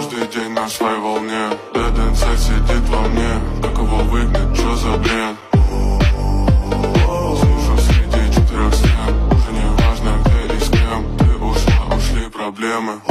Каждый день на своей волне. ДДНЦ сидит во мне Как его выгнать, что за бред? Слышу среди четырех стен Уже не важно где и с кем. Ты ушла, ушли проблемы.